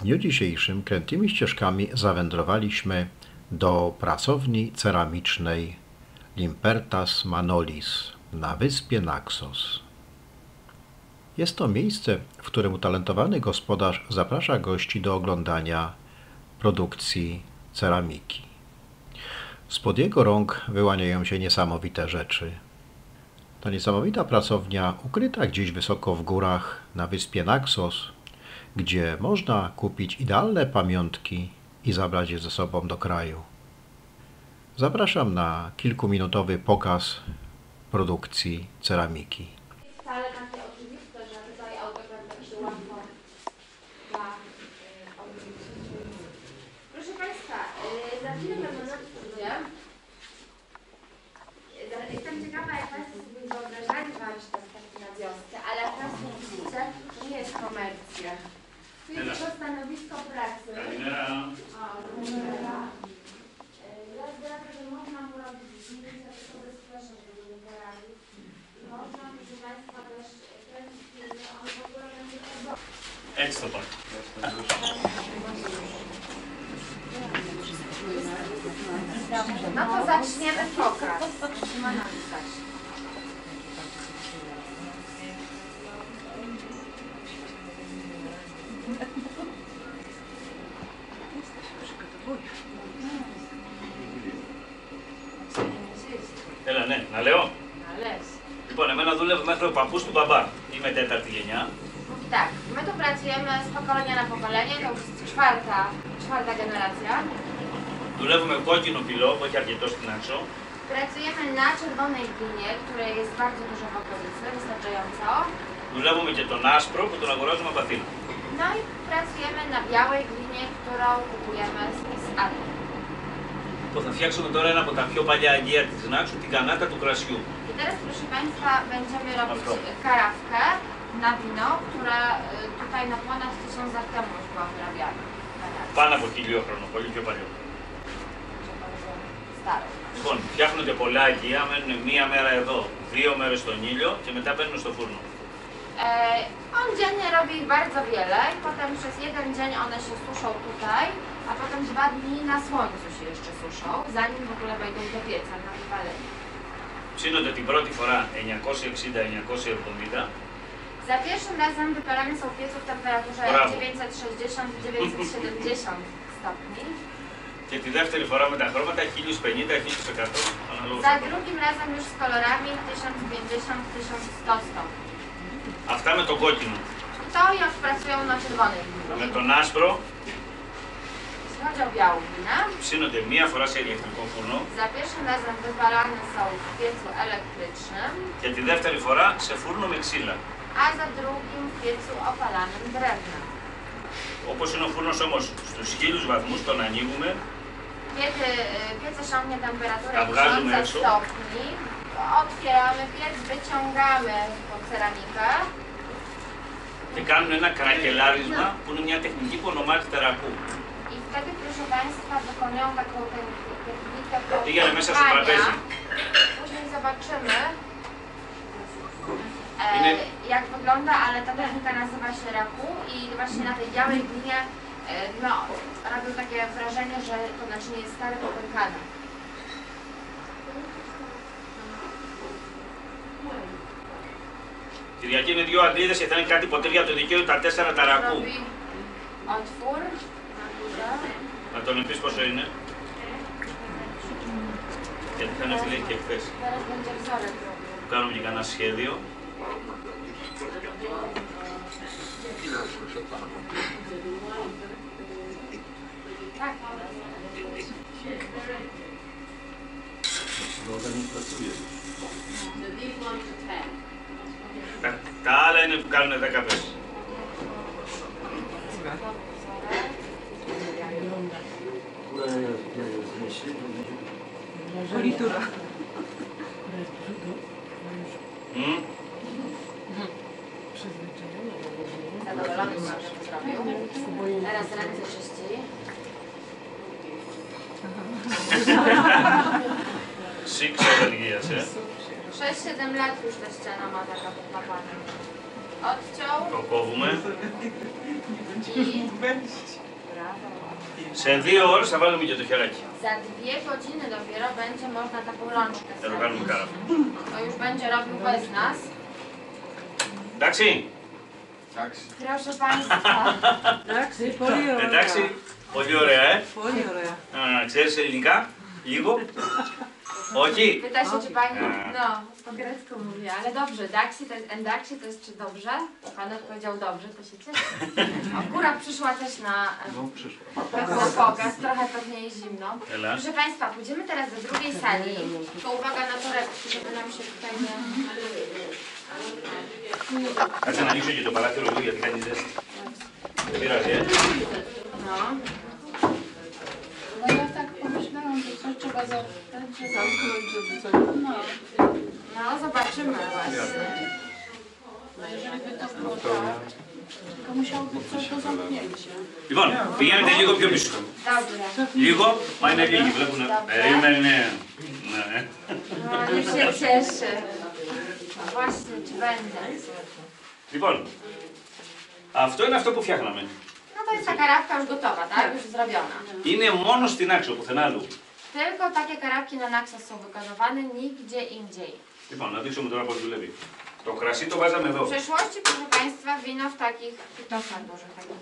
dniu dzisiejszym krętymi ścieżkami zawędrowaliśmy do pracowni ceramicznej Limpertas Manolis na wyspie Naxos. Jest to miejsce, w którym utalentowany gospodarz zaprasza gości do oglądania produkcji ceramiki. Spod jego rąk wyłaniają się niesamowite rzeczy. Ta niesamowita pracownia, ukryta gdzieś wysoko w górach na wyspie Naxos, gdzie można kupić idealne pamiątki i zabrać je ze sobą do kraju. Zapraszam na kilkuminutowy pokaz produkcji ceramiki. odbyć. Proszę Państwa, y, za chwilę będę zacytuję. Y, Jestem ciekawa, jak Państwo sobie wyobrażali taki na wiosce, ale jak Państwo widzicie, to nie jest komercja. Czyli to stanowisko pracy. E, ja zdradzę, że można mu robić zdjęcia tylko bez fleszy, żeby nie poradził. Można, proszę Państwa, też e, kręcić filmy, on w ogóle będzie podobny. Ekstra. Tak. No to zaczniemy pokaz. Trzymana zacznie. Ο παππούς του μπαμπά. Είμαι τέταρτη γενιά. Tak, my tu pracujemy z pokolenia na pokolenie, to już jest czwarta, czwarta generacja. Δουλεύουμε κόκκινο πυλό που έχει αρκετό στην άξο. Pracujemy na czerwonej glinie, której jest bardzo dużo w okolicy, wystarczająco. Δουλεύουμε και τον άσπρο που τον αγοράζουμε από Αθήνα. No i pracujemy na białej glinie, którą kupujemy z, z Ady. Που θα φτιάξουμε τώρα ένα από τα πιο παλιά αγγεία της Νάξου, την κανάτα του κρασιού. I teraz, proszę Państwa, będziemy robić Afro. karawkę na wino, która y, tutaj na ponad 1000 lat temu już była wyrabiana. Tak, Πάνω από χίλιο χρόνο, πολύ πιο παλιό. Stary. Λοιπόν, φτιάχνονται πολλά αγγεία, μένουν μία μέρα εδώ, δύο μέρες στον ήλιο και μετά μπαίνουν στο φούρνο. E, on dziennie robi bardzo wiele i potem przez jeden dzień one się suszą tutaj, a potem dwa dni na słońcu się jeszcze suszą, zanim w ogóle wejdą do pieca na wypalenie. Ψήνονται την πρώτη φορά 960-970 Za pierwszym razem wypalane są w piecu w temperaturze Brawo. 960-970 stopni. και τη δεύτερη φορά με τα χρώματα 1050-1100 αναλόγως. Za drugim razem już z kolorami 1050-1100 stopni. Αυτά με το κόκκινο. To już pracują na czerwonej Με linii. τον άσπρο Ψήνονται μία φορά σε ηλεκτρικό φούρνο. Για την δεύτερη φορά σε φούρνο με ξύλα. Από την άλλη, φούρνο με δρέμνα. Όπως είναι ο φούρνος, στους χίλιους βαθμούς τον ανοίγουμε. Τα βγάζουμε ασώμα. Το ανοίγουμε. Το ανοίγουμε. Το ανοίγουμε. Ανοίγουμε. Το ανοίγουμε. Το ανοίγουμε. Το ανοίγουμε. Το ανοίγουμε. Και κάνουμε ένα καρακελάρισμα που είναι μια τεχνική που ονομάζεται θεραπού. i wtedy, proszę Państwa, wykonują taką te- technikę Πήγαινε μέσα στο profilowania. τραπέζι. Później zobaczymy, e, Inny- jak wygląda, ale ta technika nazywa się raku i właśnie na tej białej glinie e, no, robią takie wrażenie, że to naczynie jest stare, popękane. Κυριακή είναι δύο αντλίδες και θα είναι κάτι ποτήρια το δικαίωμα τα τέσσερα ταρακού. Robi otwór na górze. Να τον πεις πόσο είναι; Γιατί θα είναι φίλε και χθες. Teraz będzie wzorek robił. Κάνουμε και κανένα σχέδιο. Tak. Τα, τα άλλα είναι που κάνουν 10 πέσει. Politura. Hmm? Zrobił. Teraz ręce czyści. Szyk się religijecie? 6-7 lat już ta ściana ma taka podpapana. Odciął. Kokołumy. I... Brawo. Σε δύο ώρες θα βάλουμε και το χεράκι. za dwie godziny dopiero będzie można taką rączkę Θα το zrobić. κάνουμε κάρα. To już będzie robił bez nas. Εντάξει. Proszę Państwa, Εντάξει, πολύ ωραία. Εντάξει. Πολύ ωραία, ε. Πολύ ωραία. Α, ξέρεις ελληνικά, λίγο. Chodzi? Pyta się, czy pani, no, po grecku mówi, ale dobrze, daksi to jest, endaksi to jest czy dobrze? Pan odpowiedział dobrze, to się cieszę. Akurat przyszła też na, No przyszło. na pokaz, trochę pewnie zimno. Ela? Proszę Państwa, pójdziemy teraz do drugiej sali. To uwaga na torebki, żeby nam się tutaj nie... A co na nich do palaty loduje, tkanie jest. W razie. No to coś trzeba. Zamknąć, żeby coś... No. no, zobaczymy właśnie. No, jeżeli by to było tak, tylko musiałoby coś do zamknięcia. Iwon, wyjmiemy no. do niego pioniszką. Dobra. Jego, na wiegi, wlewu na... Nie. No, Już się cieszę. Właśnie, czy będę? Iwon, a w to na w to pofiachnamy. Αυτά είναι τα καράφια όλα γοτόβα, τα έχουν ναι. ζραβιώνα. Είναι μόνο στην άξο, πουθενά αλλού. Τελικά τα και καράφια είναι ανάξα στον βουκαζοβάνε, νίγκτζε ίντζε. Λοιπόν, να δείξουμε τώρα πώς δουλεύει. Το κρασί το βάζαμε εδώ. Ξεσουώστη, πρώτα πάνστα, βίνω αυτά και το φαντώ, ζωτάκι.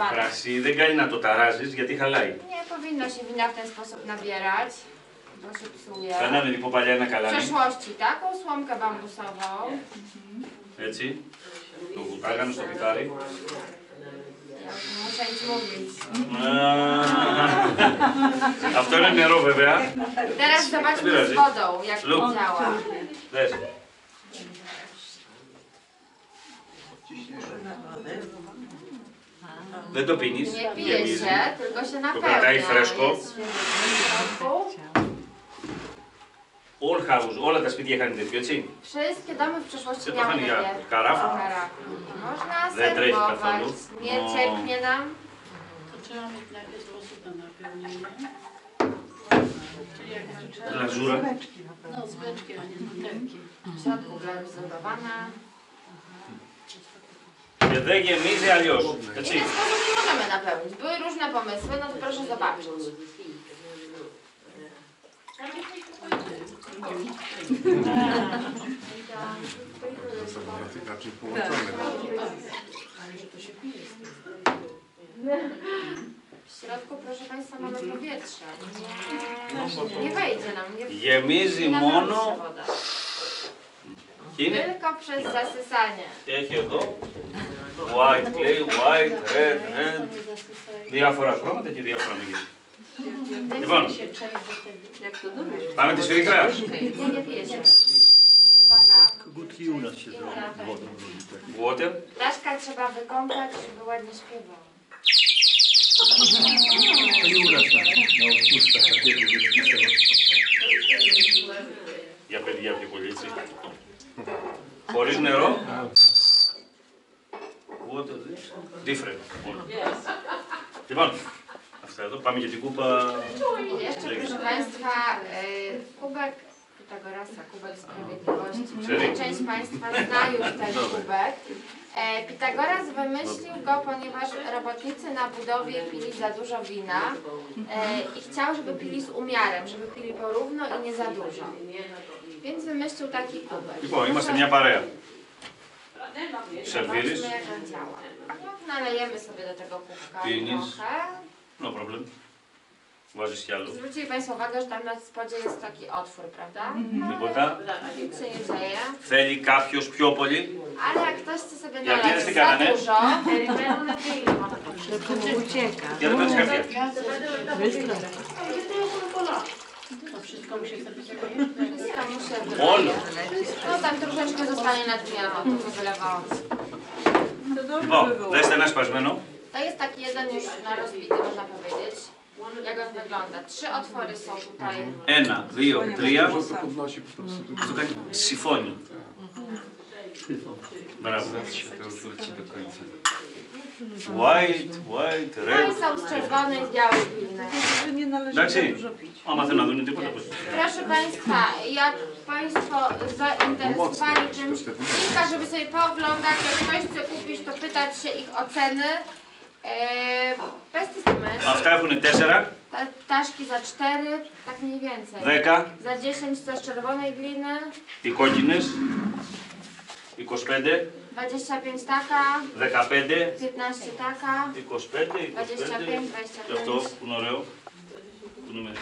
Το κρασί δεν κάνει να το ταράζεις γιατί χαλάει. Ναι, το βίνω, σε βίνω αυτά, σπόσο να βιεράτσι. Κανάνε λοιπόν παλιά ένα καλάνι. Ξεσουώστη, τα κοσουόμ καβάμπου σαβάω. Έτσι, το βουτάγαμε. Muszę ci mówić. A wtedy mnie robię, ja? Teraz zobaczmy z wodą, jak Lub. to działa. Leży. Nie pije się, tylko się napełnia. Daj freszko. Olcha już, Ola też wyjechałem do piocy. Wszystkie domy w przeszłości miały ja, Można serwować, nie no. ciepnie nam. To trzeba mieć najpierw osób na napełnienie. Dla żura? No, z beczki, a nie z butelki. W środku gra rozładowana. Jadenie mizy, ale już. Znaczy... Inny nie możemy napełnić. Były różne pomysły, no to proszę zobaczyć. To są raczej. W środku, proszę Państwa, mamy powietrze. Nie, wejdzie nam. Nie, Jemy. Tylko przez zasysanie. Jakiego? White clay, white red, red. Diafora, proszę, diafora mi nie wolno. Mamy też wielkość. Kogutki u nas się zrobią wodą. Młotem? Ptaszka trzeba wykąpać, żeby ładnie śpiewała. To i u nas na, na odpustach takiego wyspisało. Ja byli jawnie policji. Originero? Water different. Different profesor, pamięć jest głupa. Jeszcze proszę Państwa, y, kubek Pitagorasa, kubek sprawiedliwości. Część Państwa zna już ten kubek. E, Pitagoras wymyślił go, ponieważ robotnicy na budowie pili za dużo wina e, i chciał, żeby pili z umiarem, żeby pili porówno i nie za dużo. Więc wymyślił taki kubek. I po, i masz mnie parę. Przewirysz? Działa. No, nalejemy sobie do tego kubka trochę. No problem. Βάζεις κι άλλο. Zwrócili Państwo uwagę, że tam na spodzie jest taki otwór, prawda? Τίποτα. Nic się nie dzieje. Θέλει κάποιος πιο πολύ. Ale jak ktoś chce sobie Ja nalać wiesz, ty za gadane? dużo, to lepiej Tylko mu ucieka. Για να παίρνεις καφέ. To wszystko musi zapisać. to muszę Όλο. No tam troszeczkę zostanie nadmiaru, to wylewałam. To dobrze by Λοιπόν, było. δέστε ένα σπασμένο. To jest taki jeden już na rozbity, można powiedzieć. Jak on wygląda? Trzy otwory są tutaj. Ena, Rio, Tria. Słuchaj, z. Brawo. To wróci do końca. White, white, no red. No są z czerwonej, białej inne. Nie Znaczy, o ma ten na Proszę Państwa, jak Państwo zainteresowani no czymś, kilka, tak, żeby sobie pooglądać, jak ktoś chce kupić, to pytać się ich o ceny. ceny. Eee, bez testamentu. A w telefonie tesera, Ta- Ptaszki za 4, tak mniej więcej. weka, Za 10 to z czerwonej gliny, i godzines, i koszpedy, 25 taka, weka pedy, 15 taka, i koszpedy, i koszpedy. 25, Και αυτό 25. που είναι ωραίο. Που είναι μέσα.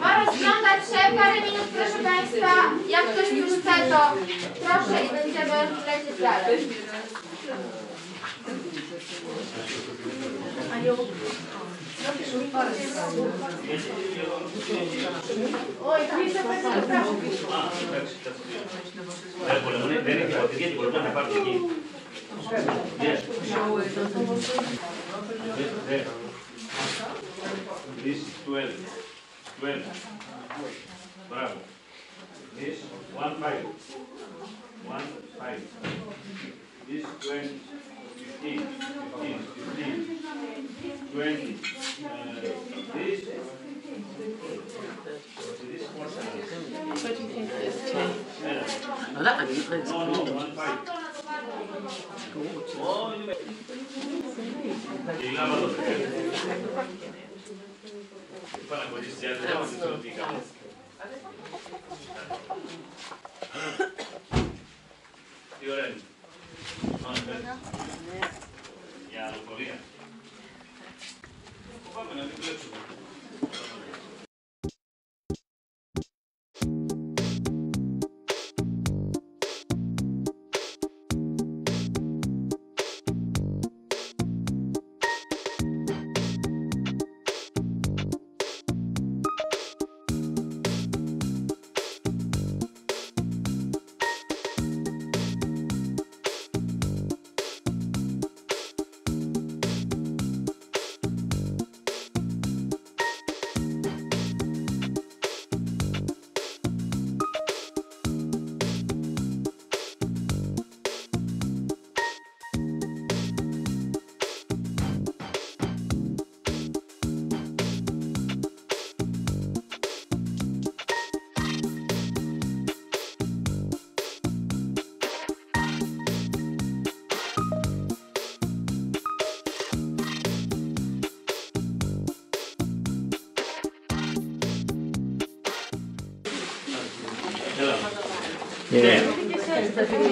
Ma rozglądać się parę minut, proszę Państwa. Jak ktoś już chce, to proszę i będziemy lecieć dalej. Oj, tam jeszcze pewnie sprawy. Volvemos dentro de 10 volvemos a parte aquí. Yes. Yes. This is 12. Glenn. Bravo. This one five. One five. This Glenn. 15, 15, 15, 20. Uh, this. What do you think it is, Tim? Oh, that one looks gorgeous. Pana Głodzicy, ja dodałam tylko Ludwika. Joren. Ja, Lupolina. Chowamy na tym lepszym.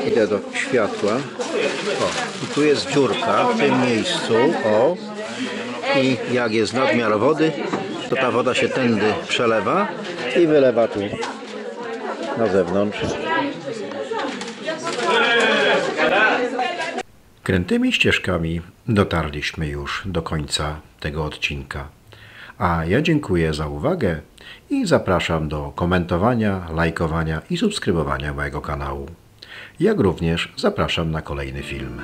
Idę do światła. O, i tu jest dziurka w tym miejscu. O, i jak jest nadmiar wody, to ta woda się tędy przelewa i wylewa tu na zewnątrz. Krętymi ścieżkami dotarliśmy już do końca tego odcinka. A ja dziękuję za uwagę i zapraszam do komentowania, lajkowania i subskrybowania mojego kanału. Jak również zapraszam na kolejny film.